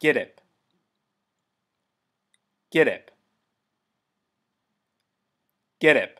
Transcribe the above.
Gidip. Gidip. Gidip.